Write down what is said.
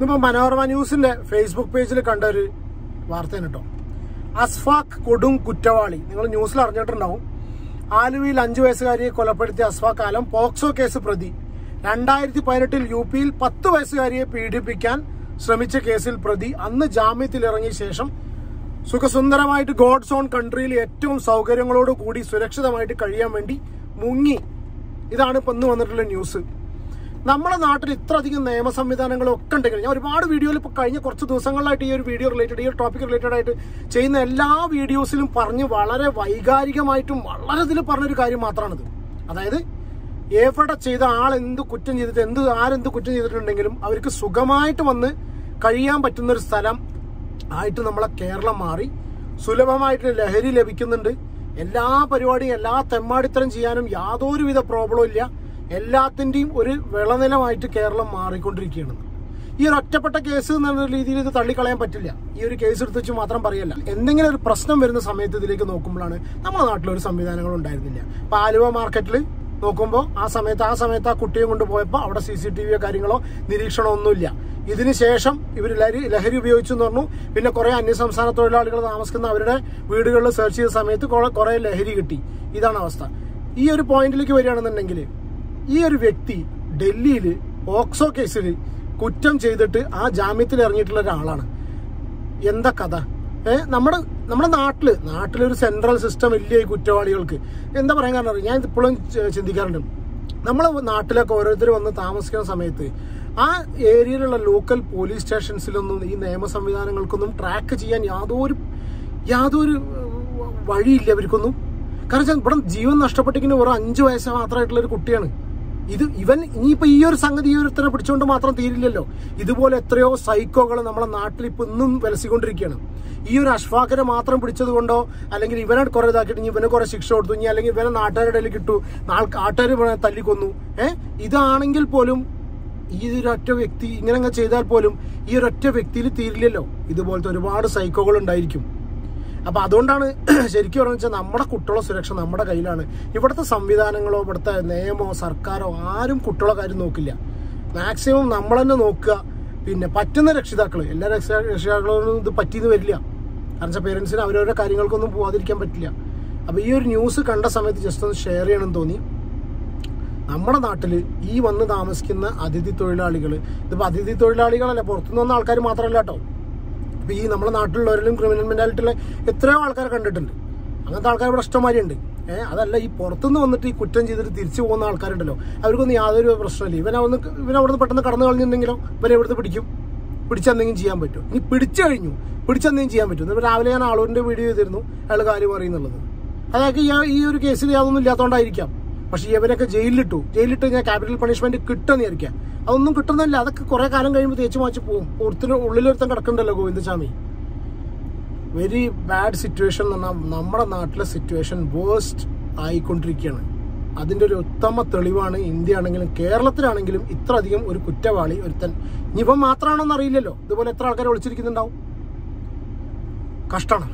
ഇന്നിപ്പോ മനോരമ ന്യൂസിന്റെ ഫേസ്ബുക്ക് പേജിൽ കണ്ട ഒരു വാർത്തയാണ് കേട്ടോ അസ്ഫാഖ് കൊടും കുറ്റവാളി. നിങ്ങൾ ന്യൂസിൽ അറിഞ്ഞിട്ടുണ്ടാവും. ആലുവയിൽ അഞ്ചു വയസ്സുകാരിയെ കൊലപ്പെടുത്തിയ അസ്ഫാഖ് ആലം പോക്സോ കേസ് പ്രതി. രണ്ടായിരത്തി പതിനെട്ടിൽ യു പിയിൽ പത്ത് വയസ്സുകാരിയെ പീഡിപ്പിക്കാൻ ശ്രമിച്ച കേസിൽ പ്രതി. അന്ന് ജാമ്യത്തിൽ ഇറങ്ങിയ ശേഷം സുഖസുന്ദരമായിട്ട് ഗോഡ്സ് ഓൺ കൺട്രിയിൽ ഏറ്റവും സൗകര്യങ്ങളോട് കൂടി സുരക്ഷിതമായിട്ട് കഴിയാൻ വേണ്ടി മുങ്ങി. ഇതാണ് ഇപ്പൊ ഇന്ന് വന്നിട്ടുള്ള ന്യൂസ്. നമ്മുടെ നാട്ടിൽ ഇത്ര അധികം നിയമ സംവിധാനങ്ങളും ഒക്കെ ഉണ്ടെങ്കിൽ ഞാൻ ഒരുപാട് വീഡിയോയിൽ ഇപ്പോൾ കഴിഞ്ഞ കുറച്ച് ദിവസങ്ങളിലായിട്ട് ഈ ഒരു വീഡിയോ റിലേറ്റഡ് ഈ ഒരു ടോപ്പിക് റിലേറ്റഡ് ആയിട്ട് ചെയ്യുന്ന എല്ലാ വീഡിയോസിലും പറഞ്ഞ് വളരെ വൈകാരികമായിട്ടും വളരെ ഇതിൽ പറഞ്ഞൊരു കാര്യം മാത്രമാണിത് അതായത് എവിടെ ചെയ്ത ആൾ എന്ത് കുറ്റം ചെയ്തിട്ട് എന്ത് ആരെന്ത് കുറ്റം ചെയ്തിട്ടുണ്ടെങ്കിലും അവർക്ക് സുഖമായിട്ട് വന്ന് കഴിയാൻ പറ്റുന്ന ഒരു സ്ഥലം ആയിട്ട് നമ്മളെ കേരളം മാറി. സുലഭമായിട്ട് ലഹരി ലഭിക്കുന്നുണ്ട്. എല്ലാ പരിപാടിയും എല്ലാ തെമ്മാടിത്തരം ചെയ്യാനും യാതൊരുവിധ പ്രോബ്ലവും ഇല്ല. എല്ലാത്തിന്റെയും ഒരു വിളനിലമായിട്ട് കേരളം മാറിക്കൊണ്ടിരിക്കുകയാണ്. ഈ ഒരു ഒറ്റപ്പെട്ട കേസ് എന്നുള്ള രീതിയിൽ ഇത് തള്ളിക്കളയാൻ പറ്റില്ല. ഈ ഒരു കേസ് എടുത്ത് വെച്ച് മാത്രം പറയല്ല. എന്തെങ്കിലും ഒരു പ്രശ്നം വരുന്ന സമയത്ത് ഇതിലേക്ക് നോക്കുമ്പോഴാണ് നമ്മുടെ നാട്ടിലൊരു സംവിധാനങ്ങൾ ഉണ്ടായിരുന്നില്ല. ഇപ്പം ആലുവ മാർക്കറ്റിൽ നോക്കുമ്പോൾ ആ സമയത്ത് ആ സമയത്ത് ആ കുട്ടിയെ കൊണ്ടുപോയപ്പോൾ അവിടെ സി സി ടി വിയോ കാര്യങ്ങളോ നിരീക്ഷണമോ ഒന്നുമില്ല. ഇതിന് ശേഷം ഇവർ ലഹരി ലഹരി ഉപയോഗിച്ചു എന്ന് പറഞ്ഞു. പിന്നെ കുറേ അന്യസംസ്ഥാന തൊഴിലാളികൾ താമസിക്കുന്ന അവരുടെ വീടുകളിൽ സെർച്ച് ചെയ്ത സമയത്ത് കുറെ ലഹരി കിട്ടി. ഇതാണ് അവസ്ഥ. ഈ ഒരു പോയിന്റിലേക്ക് വരികയാണെന്നുണ്ടെങ്കിൽ ഈ ഒരു വ്യക്തി ഡൽഹിയിൽ ഓക്സോ കേസിൽ കുറ്റം ചെയ്തിട്ട് ആ ജാമ്യത്തിൽ ഇറങ്ങിയിട്ടുള്ള ഒരാളാണ്. എന്താ കഥ? ഏഹ് നമ്മുടെ നമ്മുടെ നാട്ടിൽ നാട്ടിലൊരു സെൻട്രൽ സിസ്റ്റം ഇല്ല ഈ കുറ്റവാളികൾക്ക്? എന്താ പറയാൻ കാരണം? ഞാൻ ഇപ്പോഴും ചിന്തിക്കാറുണ്ട്. നമ്മളെ നാട്ടിലൊക്കെ ഓരോരുത്തർ വന്ന് താമസിക്കുന്ന സമയത്ത് ആ ഏരിയയിലുള്ള ലോക്കൽ പോലീസ് സ്റ്റേഷൻസിലൊന്നും ഈ നിയമ സംവിധാനങ്ങൾക്കൊന്നും ട്രാക്ക് ചെയ്യാൻ യാതൊരു യാതൊരു വഴിയില്ല അവർക്കൊന്നും കാരണം ഇവിടെ ജീവൻ നഷ്ടപ്പെട്ടിരിക്കുന്ന വെറും അഞ്ചു വയസ്സ് മാത്രമായിട്ടുള്ള ഒരു കുട്ടിയാണ്. ഇത് ഇവൻ ഇനിയിപ്പോ ഈ ഒരു സംഗതി ഈ ഒരുത്തനെ പിടിച്ചുകൊണ്ട് മാത്രം തീരില്ലല്ലോ. ഇതുപോലെ എത്രയോ സൈക്കോകൾ നമ്മളെ നാട്ടിൽ ഇപ്പൊ ഇന്നും വിലസിക്കൊണ്ടിരിക്കുകയാണ്. ഈ ഒരു അഷ്ഫാഖിനെ മാത്രം പിടിച്ചതുകൊണ്ടോ അല്ലെങ്കിൽ ഇവനെ കുറെ ഇതാക്കിയിട്ട് ഇവനെ കുറെ ശിക്ഷ കൊടുത്തു ഇനി അല്ലെങ്കിൽ ഇവനെ നാട്ടുകാരുടെ ഇടയിൽ കിട്ടു നാട്ടുകാർ തല്ലിക്കൊന്നു ഏഹ് ഇതാണെങ്കിൽ പോലും ഈ ഒരൊറ്റ വ്യക്തി ഇങ്ങനെ ചെയ്താൽ പോലും ഈ ഒരൊറ്റ വ്യക്തിയിൽ തീരില്ലല്ലോ. ഇതുപോലത്തെ ഒരുപാട് സൈക്കോകൾ ഉണ്ടായിരിക്കും. അപ്പൊ അതുകൊണ്ടാണ് ശരിക്കും പറഞ്ഞു വെച്ചാൽ നമ്മുടെ കുട്ടികളുടെ സുരക്ഷ നമ്മുടെ കയ്യിലാണ്. ഇവിടുത്തെ സംവിധാനങ്ങളോ ഇവിടുത്തെ നിയമമോ സർക്കാരോ ആരും കുട്ടികളുടെ കാര്യം നോക്കില്ല. മാക്സിമം നമ്മൾ തന്നെ നോക്കുക. പിന്നെ പറ്റുന്ന രക്ഷിതാക്കൾ എല്ലാ രക്ഷ- രക്ഷിതാക്കളൊന്നും ഇത് പറ്റിയെന്ന് വരില്ല. കാരണം വെച്ചാൽ പേരൻസിന് അവരവരുടെ കാര്യങ്ങൾക്കൊന്നും പോവാതിരിക്കാൻ പറ്റില്ല. അപ്പോൾ ഈ ഒരു ന്യൂസ് കണ്ട സമയത്ത് ജസ്റ്റ് ഒന്ന് ഷെയർ ചെയ്യണമെന്ന് തോന്നി. നമ്മുടെ നാട്ടിൽ ഈ വന്ന് താമസിക്കുന്ന അതിഥി തൊഴിലാളികൾ ഇതിപ്പോൾ അതിഥി തൊഴിലാളികളല്ല പുറത്തുനിന്ന് വന്ന ആൾക്കാർ മാത്രമല്ല കേട്ടോ. ഇപ്പൊ ഈ നമ്മുടെ നാട്ടിലുള്ളവരിലും ക്രിമിനൽ മെന്റാലിറ്റിയുള്ള എത്രയോ ആൾക്കാരെ കണ്ടിട്ടുണ്ട്. അങ്ങനത്തെ ആൾക്കാർ ഇവിടെ ഇഷ്ടംമാരിയുണ്ട്. ഏഹ് അതല്ല ഈ പുറത്തുനിന്ന് വന്നിട്ട് ഈ കുറ്റം ചെയ്തിട്ട് തിരിച്ചു പോകുന്ന ആൾക്കാരുണ്ടല്ലോ. അവർക്കൊന്നും യാതൊരു പ്രശ്നമില്ല. ഇവൻ അവിടുന്ന് പെട്ടെന്ന് കടന്നു കളഞ്ഞിട്ടുണ്ടെങ്കിലോ ഇവരെ ഇവിടുന്ന് പിടിക്കും? പിടിച്ചെന്തെങ്കിലും ചെയ്യാൻ പറ്റും ഇനി പിടിച്ചു കഴിഞ്ഞു. പിടിച്ചെന്തെങ്കിലും ചെയ്യാൻ പറ്റും ഇപ്പൊ രാവിലെ ഞാൻ ആളൂരിന്റെ വീഡിയോ ചെയ്തിരുന്നു. അയാൾ കാര്യം പറയുന്നുള്ളത് അതൊക്കെ ഈ ഒരു കേസിൽ യാതൊന്നും ഇല്ലാത്തതുകൊണ്ടായിരിക്കാം പക്ഷെ ഇവരൊക്കെ ജയിലിലിട്ടു. ജയിലിട്ട് കഴിഞ്ഞാൽ ക്യാപിറ്റൽ പണിഷ്മെന്റ് കിട്ടുമെന്ന് വിചാരിക്കാം. അതൊന്നും കിട്ടുന്നില്ല അതൊക്കെ കുറെ കാലം കഴിയുമ്പോൾ തേച്ച് മാച്ച് പോകും ഒരുത്തിന് ഉള്ളിലൊരുത്തൻ കിടക്കണ്ടല്ലോ ഗോവിന്ദസ്വാമി. വെരി ബാഡ് സിറ്റുവേഷൻ എന്ന് പറഞ്ഞാൽ നമ്മുടെ നാട്ടിലെ സിറ്റുവേഷൻ വേഴ്സ്റ്റ് ആയിക്കൊണ്ടിരിക്കുകയാണ്. അതിന്റെ ഒരു ഉത്തമ തെളിവാണ് ഇന്ത്യ ആണെങ്കിലും കേരളത്തിലാണെങ്കിലും ഇത്ര അധികം ഒരു കുറ്റവാളി ഒരുത്തൻ. ഇനിയിപ്പം മാത്രമാണോന്ന് അറിയില്ലല്ലോ. ഇതുപോലെ എത്ര ആൾക്കാരെ ഒളിച്ചിരിക്കുന്നുണ്ടാവും കഷ്ടമാണ്.